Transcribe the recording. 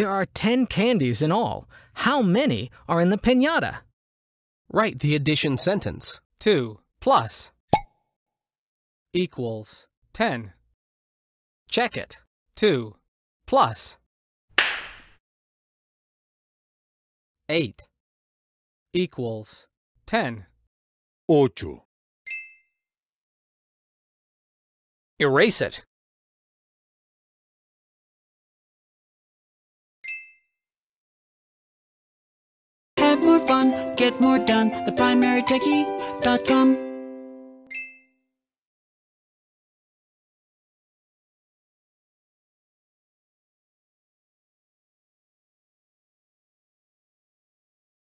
There are 10 candies in all. How many are in the pinata? Write the addition sentence. 2 plus equals 10. Check it. 2 plus 8 equals 10. 8. Erase it. Have more fun, get more done. The primarytechie.com.